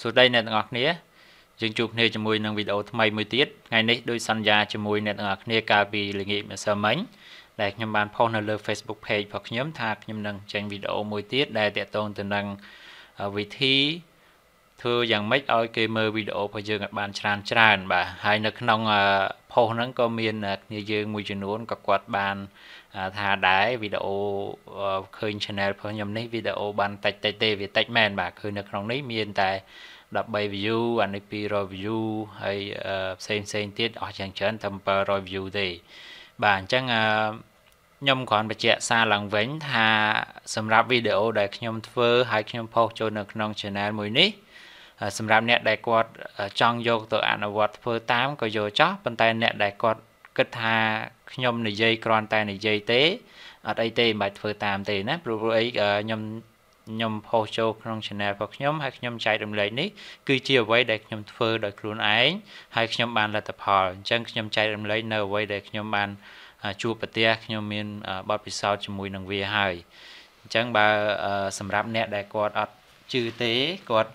សួស្តីអ្នកទាំងអស់គ្នាយើងជួបគ្នាជាមួយនឹងវីដេអូថ្មីមួយទៀតថ្ងៃនេះដូចសន្យាជាមួយអ្នកទាំងអស់គ្នាកាលពីល្ងាចម្សិលមិញដែលខ្ញុំបានផុសនៅលើ Facebook page របស់ខ្ញុំថាខ្ញុំនឹងចេញវីដេអូមួយទៀតដែលតាក់ទងទៅនឹងវិធីធ្វើយ៉ាងម៉េចឲ្យគេមើលវីដេអូរបស់យើងឲ្យបានច្រើនច្រើនបាទហើយនៅក្នុងផុសហ្នឹងក៏មានគ្នាយើងមួយចំនួនក៏គាត់បាន ថាដែរវីដេអូឃើញ channel របស់ខ្ញុំនេះវីដេអូបានតិចតិចទេវាតិចមែនបាទគឺនៅក្នុងនេះមានតែ13 view អានេះ200 view ហើយផ្សេងផ្សេងទៀតអស់យ៉ាងច្រើនតែ700 view ទេបាទអញ្ចឹងខ្ញុំគ្រាន់បញ្ជាក់សារឡើងវិញថាសម្រាប់វីដេអូដែលខ្ញុំធ្វើហើយខ្ញុំផុសចូលនៅក្នុង channel មួយនេះសម្រាប់អ្នកដែលគាត់ចង់យកទៅអនុវត្តធ្វើតាមក៏យកចោះប៉ុន្តែអ្នកដែលគាត់ គិតថាខ្ញុំនិយាយគ្រាន់តែនិយាយទេអត់អីទេមិនបាច់ធ្វើតាមទេណាព្រោះព្រោះអីខ្ញុំខ្ញុំផុសចូលក្នុង channel របស់ខ្ញុំហើយខ្ញុំចែករំលែកនេះគឺជាអ្វីដែលខ្ញុំធ្វើដោយខ្លួនឯងហើយខ្ញុំបានលទ្ធផលអញ្ចឹងខ្ញុំចែករំលែកនៅអ្វីដែលខ្ញុំបានជួបប្រទះខ្ញុំមានបទពិសោធន៍ជាមួយនឹងវាហើយអញ្ចឹងបើសម្រាប់អ្នកដែលគាត់អត់ជឿទេគាត់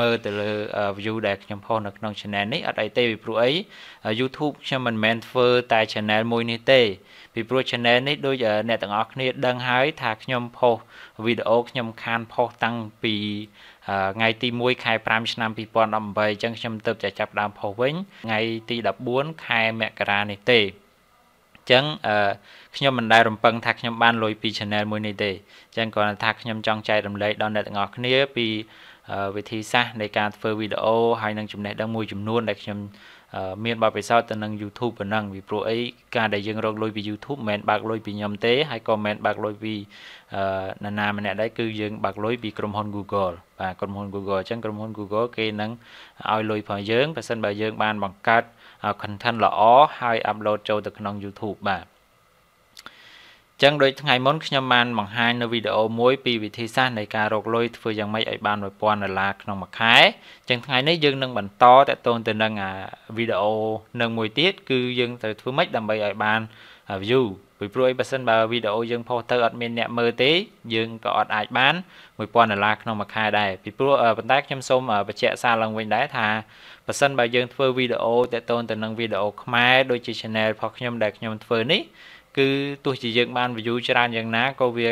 មើលទៅលើ view ដែលខ្ញុំផុសនៅក្នុង channel នេះអត់អីទេពីព្រោះអី YouTube ខ្ញុំមិនមែនធ្វើតែ channel មួយនេះទេពីព្រោះ channel នេះដូចអ្នកទាំងអស់គ្នាដឹងហើយថាខ្ញុំផុសវីដេអូខ្ញុំខានផុសតាំងពីថ្ងៃទី1ខែ5ឆ្នាំ2018អញ្ចឹងខ្ញុំទៅតែចាប់ដើមផុសវិញថ្ងៃទី14ខែមករានេះទេអញ្ចឹងអឺខ្ញុំមិនដែលរំពឹងថាខ្ញុំបានលុយពី channel មួយនេះទេអញ្ចឹងគ្រាន់តែថាខ្ញុំចង់ចែករំលែកដល់អ្នកទាំងអស់គ្នាពី វិធីសាស្ត្រនៃការធ្វើវីដេអូហើយនឹងចំណេះដឹងមួយចំនួនដែលខ្ញុំមានបទពិសោធន៍ទៅនឹង YouTube ប៉ុណ្ណឹងពីព្រោះអីការដែលយើងរកលុយពី YouTube មិនមែនបើកលុយពីខ្ញុំទេហើយក៏មិនមែនបើកលុយពីនរណាម្នាក់ដែរគឺយើងបើកលុយពីក្រុមហ៊ុន Google បាទក្រុមហ៊ុន Google អញ្ចឹងក្រុមហ៊ុន Google គេនឹងឲ្យលុយផងយើងបើសិនបើយើងបានបង្កើត content ល្អហើយ upload ចូលទៅក្នុង YouTube បាទ ចឹងដូចថ្ងៃមុនខ្ញុំបានបង្ហាញនៅវីដេអូមួយពីវិធីសាស្ត្រនៃការរកលុយធ្វើយ៉ាងម៉េចឲ្យបាន1000ដុល្លារក្នុងមួយខែចឹងថ្ងៃនេះយើងនឹងបន្តតទៅទៅនឹងអាវីដេអូនឹងមួយទៀតគឺយើងត្រូវធ្វើម៉េចដើម្បីឲ្យបាន view ពីព្រោះអីបើសិនបើវីដេអូយើងផុសទៅអត់មានអ្នកមើលទេយើងក៏អត់អាចបាន1000ដុល្លារក្នុងមួយខែដែរពីព្រោះប៉ុន្តែខ្ញុំសូមបញ្ជាក់សារឡើងវិញដែរថាបើសិនបើយើងធ្វើវីដេអូតទៅទៅនឹងវីដេអូខ្មែរដូចជា channel របស់ខ្ញុំដែលខ្ញុំធ្វើនេះ គឺទោះជាយើងបាន view ច្រើនយ៉ាងណាក៏វា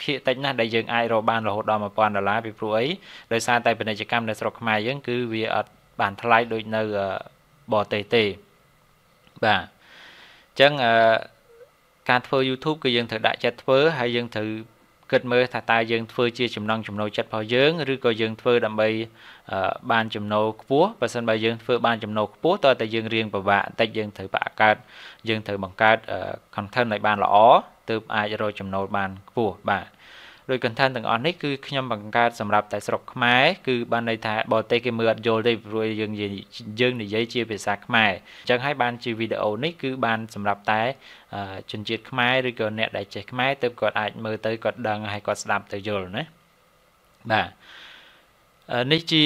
ភាគតិចណាស់ដែលយើងអាចរកបានរហូតដល់1000ដុល្លារពីព្រោះអីដោយសារតែពាណិជ្ជកម្មនៅស្រុកខ្មែរយើងគឺវាអត់បានថ្លៃដូចនៅបរទេសទេបាទអញ្ចឹងការធ្វើ YouTube គឺយើងត្រូវដាក់ចិត្តធ្វើហើយយើងត្រូវ គិតមើលថាតើយើងធ្វើជាចំណងចំណូលចិត្តរបស់យើងឬក៏យើងធ្វើដើម្បីបានចំណូលខ្ពស់បើសិនបើយើងធ្វើបានចំណូលខ្ពស់តើតែយើងរៀងពិបាកបន្តិចយើងត្រូវបង្កើតយើងត្រូវបង្កើត content ឲ្យបានល្អទើបអាចរកចំណូលបានខ្ពស់បាទ ដោយ content ទាំងអស់នេះគឺខ្ញុំបង្កើតសម្រាប់តែស្រុកខ្មែរគឺបានន័យថាបរទេសគេមើលអត់យល់ទេព្រោះយើងយើងនិយាយជាភាសាខ្មែរអញ្ចឹងហើយបានជាវីដេអូនេះគឺបានសម្រាប់តែជនជាតិខ្មែរឬក៏អ្នកដែលចេះខ្មែរទើបគាត់អាចមើលទៅគាត់ដឹងហើយគាត់ស្ដាប់ទៅយល់ណាបាទនេះជា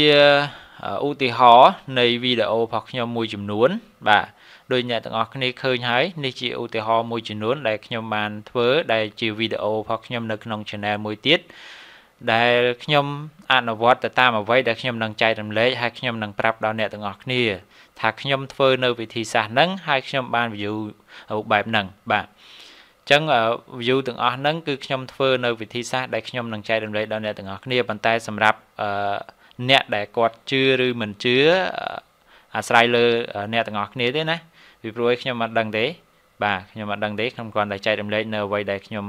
ឧទាហរណ៍នៃវីដេអូរបស់ខ្ញុំមួយចំនួន បាទដោយអ្នកទាំងអស់គ្នាឃើញហើយនេះជាឧទាហរណ៍មួយចំនួន ដែលខ្ញុំបានធ្វើដែលជាវីដេអូរបស់ខ្ញុំនៅក្នុង channel មួយទៀតដែលខ្ញុំអនុវត្តទៅតាមអ្វីដែលខ្ញុំនឹងចែករំលែកហើយខ្ញុំនឹងប្រាប់ដល់អ្នកទាំងអស់គ្នាថាខ្ញុំធ្វើនៅវិធីសាស្ត្រហ្នឹងហើយខ្ញុំបាន view បែបហ្នឹងបាទចឹង view ទាំងអស់ហ្នឹងគឺខ្ញុំធ្វើនៅវិធីសាស្ត្រដែលខ្ញុំនឹងចែករំលែកដល់អ្នកទាំងអស់គ្នាប៉ុន្តែសម្រាប់អ្នកដែលគាត់ជឿឬមិនជឿអាស្រ័យលើអ្នកទាំងអស់គ្នាទេណាពីព្រោះឲ្យខ្ញុំអត់ដឹងទេបាទខ្ញុំអត់ដឹងទេខ្ញុំគ្រាន់តែចែករំលែកនៅអ្វីដែលខ្ញុំ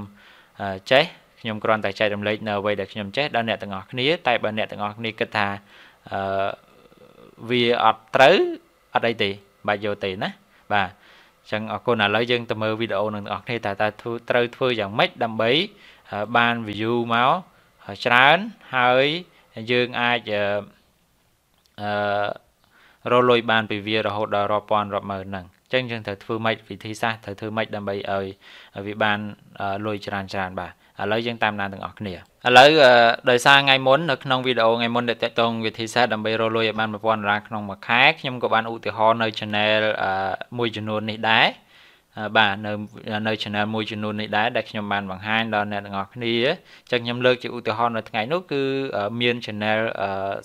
ចេះខ្ញុំគ្រាន់តែចែករំលែកនៅអ្វីដែលខ្ញុំចេះដល់អ្នកទាំងអស់គ្នាតែបើអ្នកទាំងអស់គ្នាគិតថាអឺវាអត់ត្រូវអត់អីទេបាច់យកទេណាបាទអញ្ចឹងអរគុណឥឡូវយើងទៅមើលវីដេអូនឹងទាំងអស់គ្នាតើតើត្រូវធ្វើយ៉ាងម៉េចដើម្បីបាន view មកច្រើនហើយ យើងអាចអឺរលុយបានពីវារហូតដល់រាប់ពាន់រាប់ម៉ឺនហ្នឹងចឹងយើងត្រូវធ្វើម៉េចវិធីសាស្ត្រត្រូវធ្វើម៉េចដើម្បីឲ្យវាបានលុយច្រើនច្រើនបាទឥឡូវយើងតាមដានទាំងអស់គ្នាឥឡូវដោយសារថ្ងៃមុននៅក្នុងវីដេអូថ្ងៃមុនដែលតកតងវិធីសាស្ត្រដើម្បីរកលុយឲ្យបាន1000ដុល្លារក្នុងមួយខែខ្ញុំក៏បានឧទាហរណ៍នៅ channel មួយចំនួននេះដែរ បាទនៅនៅ channel មួយចំនួននេះដែរដែលខ្ញុំបានបង្ហាញដល់អ្នកទាំងអស់គ្នាអញ្ចឹងខ្ញុំលើកជាឧទាហរណ៍នៅថ្ងៃនោះគឺមាន channel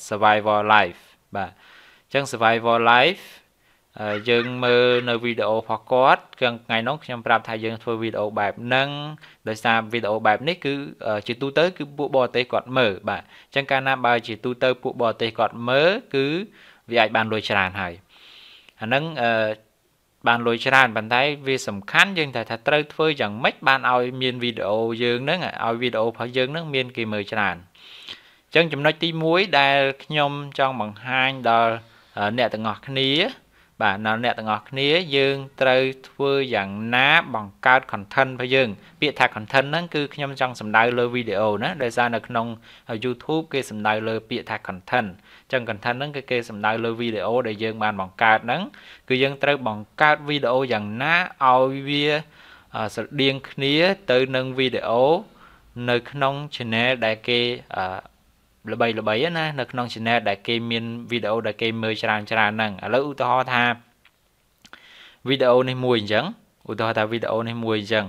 survival life បាទអញ្ចឹង survival life យើងមើលនៅវីដេអូរបស់គាត់ថ្ងៃនោះខ្ញុំប្រាប់ថាយើងធ្វើវីដេអូបែបហ្នឹងដោយសារវីដេអូបែបនេះគឺជាទូទៅគឺពួកបរទេសគាត់មើលបាទអញ្ចឹងកាលណាបើជាទូទៅពួកបរទេសគាត់មើលគឺវាអាចបានលុយច្រើនហើយអាហ្នឹងអឺ បានលុយច្រើនប៉ុន្តែវាសំខាន់យើងត្រូវថាត្រូវធ្វើយ៉ាងម៉េចបានឲ្យមានវីដេអូយើងហ្នឹងឲ្យវីដេអូរបស់យើងហ្នឹងមានគេមើលច្រើនអញ្ចឹងចំណុចទី1ដែលខ្ញុំចង់បង្ហាញដល់អ្នកទាំងអស់គ្នា បាទដល់អ្នកទាំងអស់គ្នាយើងត្រូវធ្វើយ៉ាងណាបង្កើត content របស់យើង ពាក្យថា content ហ្នឹងគឺខ្ញុំចង់សំដៅលើវីដេអូណាដោយសារនៅក្នុង YouTube គេសំដៅលើពាក្យថា content អញ្ចឹង content ហ្នឹងគឺគេសំដៅលើវីដេអូដែលយើងបានបង្កើតហ្នឹងគឺយើងត្រូវបង្កើតវីដេអូយ៉ាងណាឲ្យវាស្រដៀងគ្នាទៅនឹងវីដេអូនៅក្នុង channel ដែលគេល្បីល្បីណានៅក្នុង channel ដែលគេមានវីដេអូដែលគេមើលច្រើនច្រើនហ្នឹងឥឡូវឧទាហរណ៍ថាវីដេអូនេះមួយអញ្ចឹងឧទាហរណ៍ថាវីដេអូនេះមួយអញ្ចឹង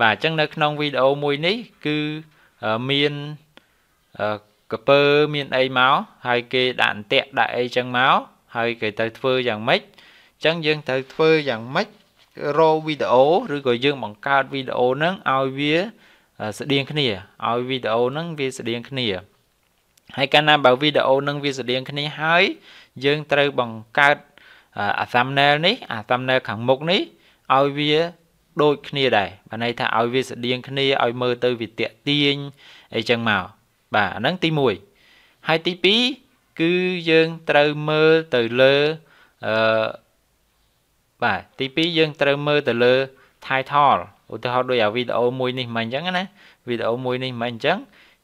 បាទអញ្ចឹងនៅក្នុងវីដេអូមួយនេះគឺមាន កពើមានអីមកហើយគេដាក់អន្ទាក់ដាក់អីចឹងមកហើយគេទៅធ្វើយ៉ាងម៉េចអញ្ចឹងយើងត្រូវធ្វើយ៉ាងម៉េចរកវីដេអូឬក៏យើងបង្កើតវីដេអូហ្នឹងឲ្យវាស្តៀងគ្នាឲ្យវីដេអូហ្នឹងវាស្តៀងគ្នាហើយកាលណាបើវីដេអូនឹងវាស្តៀងគ្នាហើយយើងត្រូវបង្កើតអា thumbnail នេះអា thumbnail ខាងមុខនេះឲ្យវាដូចគ្នាដែរបានន័យថាឲ្យវាស្តៀងគ្នាឲ្យមើលទៅវាតាក់ទាញអីចឹងមក បាទអាហ្នឹងទី1ហើយទី2គឺយើងត្រូវមើលទៅលើអឺបាទទី2យើងត្រូវមើលទៅលើ title ឧទាហរណ៍ដូចអាវីដេអូមួយនេះមិនអញ្ចឹងណាវីដេអូមួយនេះមិនអញ្ចឹង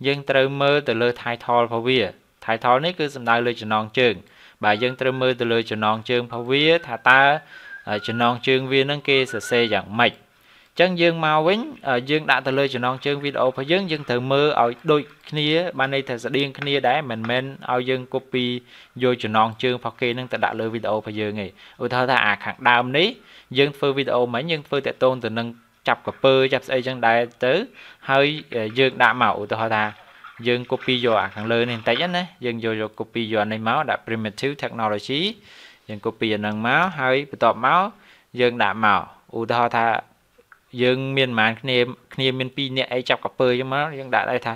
យើងត្រូវមើលទៅលើ title របស់វា title នេះគឺសំដៅលើចំណងជើង បាទយើងត្រូវមើលទៅលើចំណងជើងរបស់វាថាតើចំណងជើងវានឹងគេសរសេរយ៉ាងម៉េច អញ្ចឹងយើងមកវិញយើងដាក់ទៅលើចំណងជើងវីដេអូរបស់យើងយើងត្រូវមើលឲ្យដូចគ្នាបានន័យថាស្តៀងគ្នាដែរមិនមែនឲ្យយើង copy យកចំណងជើងរបស់គេនឹងទៅដាក់លើវីដេអូរបស់យើងទេឧទាហរណ៍ថាអាខាងដើមនេះយើងធ្វើវីដេអូមិញយើងធ្វើតកតូនទៅនឹងចាប់កពើចាប់ស្អីចឹងដែរទៅហើយយើងដាក់មកឧទាហរណ៍ថាយើង copy យកអាខាងលើនេះបន្តិចណាយើងយកយក copy យកនេះមកដាក់ primitive technology យើង copy អានឹងមកហើយបន្ទាប់មកយើងដាក់មកឧទាហរណ៍ថា យើងមានប្រហែលគ្នាគ្នាមាន2នាក់អីចាប់កពើចឹងមកយើងដាក់ដែរថា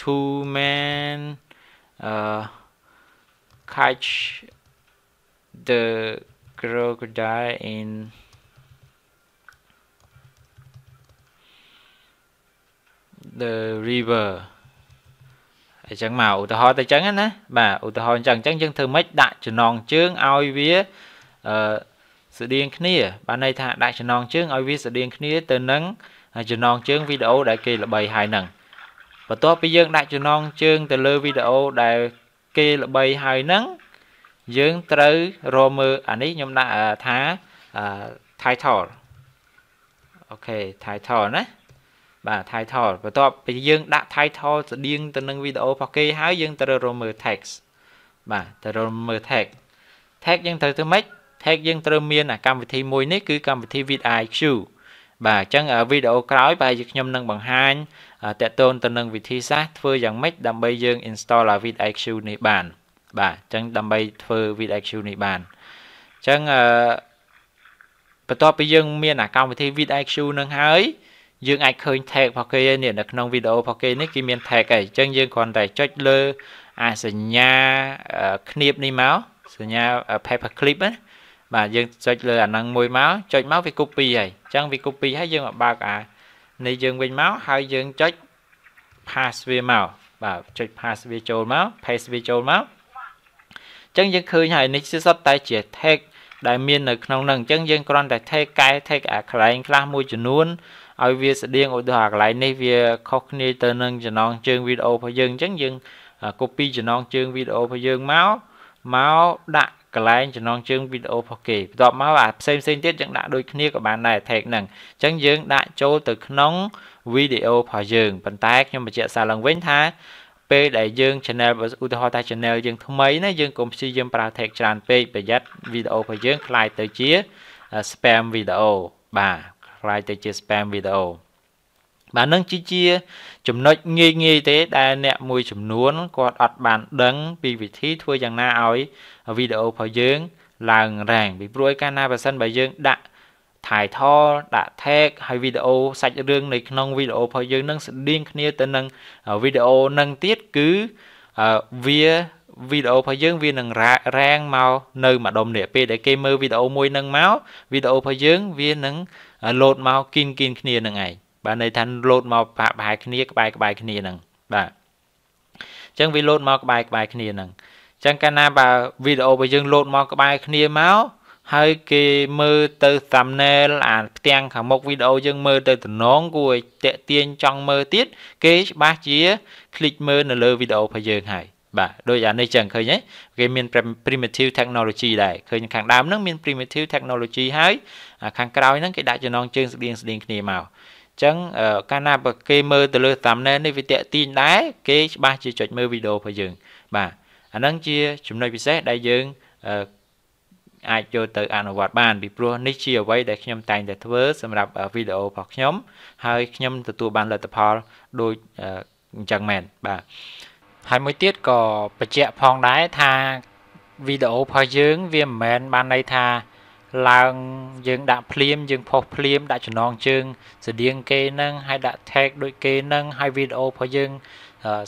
two man uh catch the crocodile in the river អញ្ចឹងមកឧទាហរណ៍ទៅអញ្ចឹងណាបាទឧទាហរណ៍អញ្ចឹងអញ្ចឹងយើងធ្វើម៉េចដាក់ចំណងជើងឲ្យវាអឺ ស្តៀងគ្នាបានន័យថាដាក់ចំណងជើងឲ្យវាស្តៀងគ្នាទៅនឹងចំណងជើងវីដេអូដែលគេល្បីហើយហ្នឹងបន្ទាប់ពីយើងដាក់ចំណងជើងទៅលើវីដេអូដែលគេល្បីហើយហ្នឹងយើងត្រូវរកមើលអានេះខ្ញុំដាក់ថា title អូខេ title ណាបាទ title បន្ទាប់ពីយើងដាក់ title ស្តៀងទៅនឹងវីដេអូរបស់គេហើយយើងត្រូវរកមើល text បាទត្រូវរកមើល text text យើងត្រូវធ្វើម៉េច text យើងត្រូវមានអាកម្មវិធីមួយនេះគឺកម្មវិធី vidIQ បាទអញ្ចឹងវីដេអូក្រោយប្រហែលជាខ្ញុំនឹងបង្ហាញតកតូនទៅនឹងវិធីសាស្ត្រធ្វើយ៉ាងម៉េចដើម្បីយើង install អា vidIQ នេះបាន បាទអញ្ចឹងដើម្បីធ្វើ vidIQ នេះបានអញ្ចឹងអឺបន្ទាប់ពីយើងមានអាកម្មវិធី vidIQ នឹងហើយយើងអាចឃើញ tag របស់គេនេះនៅក្នុងវីដេអូរបស់គេនេះគេមាន tag ហើយអញ្ចឹងយើងគ្រាន់តែចុចលើអាសញ្ញាคนีបនេះមកសញ្ញា paper clip ណា បាទយើងចុចលើអាហ្នឹងមួយមកចុចមកវា copy ហើយអញ្ចឹងវា copy ហើយយើងមកបើកអានេះយើងវិញមកហើយយើងចុច pass វាមកបាទចុច pass វាចូលមក paste វាចូលមកអញ្ចឹងយើងឃើញហើយនេះសុទ្ធតែជា tag ដែលមាននៅក្នុងហ្នឹងអញ្ចឹងយើងគ្រាន់តែ tag កែ tag អាកន្លែងខ្លះមួយចំនួនឲ្យវាស្តៀងឧទាហរណ៍កន្លែងនេះវាខុសគ្នាទៅនឹងចំណងជើងវីដេអូរបស់យើងអញ្ចឹងយើង copy ចំណងជើងវីដេអូរបស់យើងមកមកដាក់ កន្លែងចំណងជើងវីដេអូរបស់គេបន្ទាប់មកអាផ្សេងផ្សេងទៀតយើងដាក់ដូចគ្នាក៏បានដែរ tag ហ្នឹងអញ្ចឹងយើងដាក់ចូលទៅក្នុងវីដេអូរបស់យើងប៉ុន្តែខ្ញុំបញ្ជាក់សារឡើងវិញថាពេលដែលយើង channel ឧទាហរណ៍ថា channel យើងថ្មីណាយើងកុំព្យាយាមប្រើ tag ច្រើនពេកប្រយ័ត្នវីដេអូរបស់យើងคล้ายទៅជា spam វីដេអូ បាទខ្លាយទៅជា spam វីដេអូ បាទនឹងជាជាចំណុចងាយងាយទេដែលអ្នកមួយចំនួនគាត់អត់បានដឹងពីវិធីធ្វើយ៉ាងណាឲ្យវីដេអូរបស់យើងឡើងរ៉ាងពីព្រោះឯកាលណាបើសិនបើយើងដាក់ title ដាក់ tag ហើយវីដេអូសាច់រឿងនៅក្នុងវីដេអូរបស់យើងនឹងស្តៀងគ្នាទៅនឹងវីដេអូនឹងទៀតគឺវាវីដេអូរបស់យើងវានឹងរាំងមកនៅម្ដុំនេះពេលដែលគេមើលវីដេអូមួយនឹងមកវីដេអូរបស់យើងវានឹងលោតមកគិនគិនគ្នានឹងឯង បាទន័យថាលោតមកប្រហែលគ្នាក្បែរក្បែរគ្នានឹងបាទអញ្ចឹងវាលោតមកក្បែរក្បែរគ្នានឹងអញ្ចឹងកាលណាបើវីដេអូរបស់យើងលោតមកក្បែរគ្នាមកហើយគេមើលទៅ thumbnail អាផ្ទាំងខាងមុខវីដេអូយើងមើលទៅតំណងគួរឲ្យតាក់ទាញចង់មើលទៀតគេច្បាស់ជា click មើលនៅលើវីដេអូរបស់យើងហើយបាទដូចអានេះចឹងឃើញទេគេមាន primitive technology ដែរឃើញខាងដើមហ្នឹងមាន primitive technology ហើយខាងក្រោយហ្នឹងគេដាក់ចំណងជើងស្តៀងស្តៀងគ្នាមក ចឹងកាលណាបើគេមើលទៅលើ thumbnail នេះវាតាក់ទាញដែរគេច្បាស់ជាចុចមើលវីដេអូរបស់យើង បាទអាហ្នឹងជាចំណុចពិសេសដែលយើងអាចយកទៅអនុវត្តបានពីព្រោះនេះជាអ្វីដែលខ្ញុំតែងតែធ្វើសម្រាប់វីដេអូរបស់ខ្ញុំហើយខ្ញុំទទួលបានលទ្ធផលដូចអញ្ចឹងមែនបាទហើយមួយទៀតក៏បញ្ជាក់ផងដែរថាវីដេអូរបស់យើង វាមិនមែនបានន័យថា ឡើងយើងដាក់ភ្លាមយើងផុសភ្លាមដាក់ចំណងជើងស្តៀងគេនឹងហើយដាក់ tag ដូចគេនឹងហើយវីដេអូរបស់យើង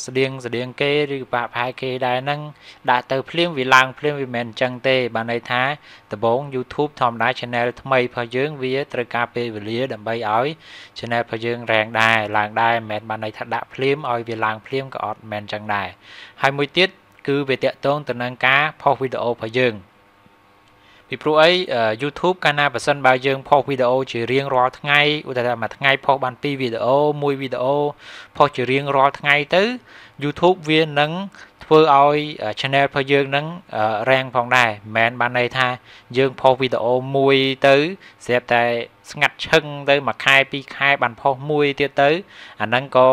ស្តៀងស្តៀងគេឬបាក់ផែគេដែរហ្នឹងដាក់ទៅភ្លាមវាឡើងភ្លាមវាមិនមែនអញ្ចឹងទេបានន័យថាដំបូង YouTube ធម្មតា channel ថ្មីរបស់យើងវាត្រូវការពេលវេលាដើម្បីឲ្យ channel របស់យើងរែងដែរឡើងដែរមិនមែនបានន័យថាដាក់ភ្លាមឲ្យវាឡើងភ្លាមក៏អត់មិនមែនអញ្ចឹងដែរហើយមួយទៀតគឺវាតកតងទៅនឹងការផុសវីដេអូរបស់យើង ពីព្រោះអី YouTube កាលណាបើសិនបើយើងផុសវីដេអូជារៀងរាល់ថ្ងៃឧទាហរណ៍មួយថ្ងៃផុសបាន2វីដេអូមួយវីដេអូផុសជារៀងរាល់ថ្ងៃទៅ YouTube វានឹងធ្វើឲ្យ channel របស់យើងនឹងរាំងផងដែរមិនមែនបានន័យថាយើងផុសវីដេអូមួយទៅស្រាប់តែស្ងាត់ឈឹងទៅមួយខែពីរខែបានផុសមួយទៀតទៅអាហ្នឹងក៏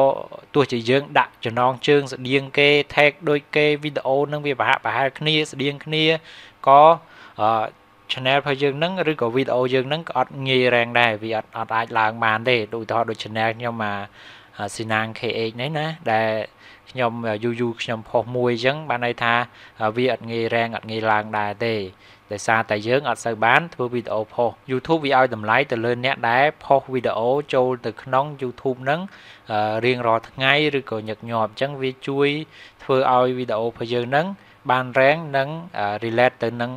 ទោះជាយើងដាក់ចំណងជើងស្តៀងគេ tag ដូចគេវីដេអូនឹងវាប្រហាក់ប្រហែលគ្នាស្តៀងគ្នាក៏ channel របស់យើងហ្នឹងឬក៏វីដេអូយើងហ្នឹងក៏អត់ងាយរ៉េងដែរវាអត់អត់អាចឡើងបានទេដូចឧទាហរណ៍ដូច channel ខ្ញុំមកស៊ីណាង KH នេះណាដែលខ្ញុំយូរយូរខ្ញុំផុសមួយអញ្ចឹងបានន័យថាវាអត់ងាយរ៉េងអត់ងាយឡើងដែរទេដោយសារតែយើងអត់សូវបានធ្វើវីដេអូផុស YouTube វាឲ្យតម្លៃទៅលើអ្នកដែលផុសវីដេអូចូលទៅក្នុង YouTube ហ្នឹងរៀងរាល់ថ្ងៃឬក៏ញឹកញាប់អញ្ចឹងវាជួយធ្វើឲ្យវីដេអូរបស់យើងហ្នឹង បាន rank និង relate ទៅនឹង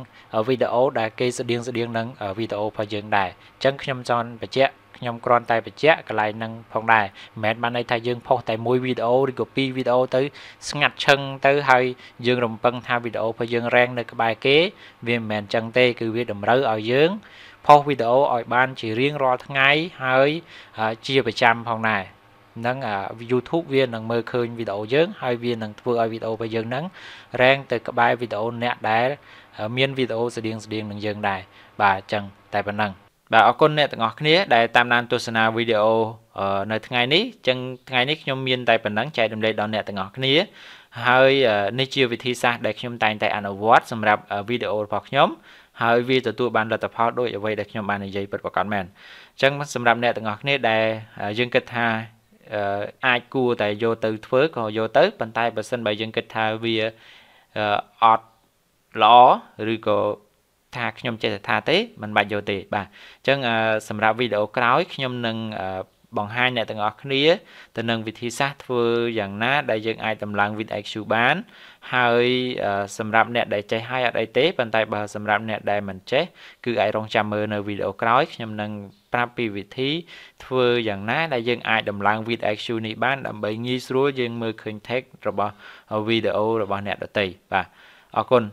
វីដេអូដែលគេស្តៀងស្តៀងនឹងវីដេអូរបស់យើងដែរអញ្ចឹងខ្ញុំចង់បញ្ជាក់ខ្ញុំគ្រាន់តែបញ្ជាក់កន្លែងហ្នឹងផងដែរមិនមែនបានន័យថាយើងផុសតែមួយវីដេអូឬក៏ពីរវីដេអូទៅស្ងាត់ឈឹងទៅហើយយើងរំពឹងថាវីដេអូរបស់យើង rank នៅក្បែរគេវាមិនមែនអញ្ចឹងទេគឺវាតម្រូវឲ្យយើងផុសវីដេអូឲ្យបានជារៀងរាល់ថ្ងៃហើយជាប្រចាំផងដែរ នឹង YouTube វានឹងមើលឃើញវីដេអូយើងហើយវានឹងធ្វើឲ្យវីដេអូរបស់យើងហ្នឹងរ៉េងទៅក្បែរវីដេអូអ្នកដែលមានវីដេអូស្តៀងស្តៀងនឹងយើងដែរបាទអញ្ចឹងតែប៉ុណ្ណឹងបាទអរគុណអ្នកទាំងអស់គ្នាដែលតាមដានទស្សនាវីដេអូនៅថ្ងៃនេះអញ្ចឹងថ្ងៃនេះខ្ញុំមានតែប៉ុណ្ណឹងចែករំលែកដល់អ្នកទាំងអស់គ្នាហើយនេះជាវិធីសាស្ត្រដែលខ្ញុំតែងតែអនុវត្តសម្រាប់វីដេអូរបស់ខ្ញុំហើយវាទទួលបានលទ្ធផលដោយអ្វីដែលខ្ញុំបាននិយាយពិតប្រាកដមែនអញ្ចឹងសម្រាប់អ្នកទាំងអស់គ្នាដែលយើងគិតថា អាចគួរតែយកទៅធ្វើក៏យកទៅប៉ុន្តែបើសិនបើយើងគិតថាវាអត់ល្អឬក៏ថាខ្ញុំចេះតែថាទេមិនបាច់យកទេបាទអញ្ចឹងសម្រាប់វីដេអូក្រោយខ្ញុំនឹងបង្ហាញអ្នកទាំងអស់គ្នាទៅនឹងវិធីសាស្ត្រធ្វើយ៉ាងណា ដែលយើងអាចតម្លើង with IQ បាន ហើយសម្រាប់អ្នកដែលចេះហើយអត់អីទេប៉ុន្តែបើសម្រាប់អ្នកដែលមិនចេះគឺអាចរងចាំមើលនៅវីដេអូក្រោយខ្ញុំនឹង ប្រាប់ពីវិធីធ្វើយ៉ាងណាដែលយើងអាចដំឡើង with IQ នេះបានដើម្បីងាយស្រួលយើងមើលឃើញ text របស់វីដេអូរបស់អ្នកដទៃបាទអរគុណ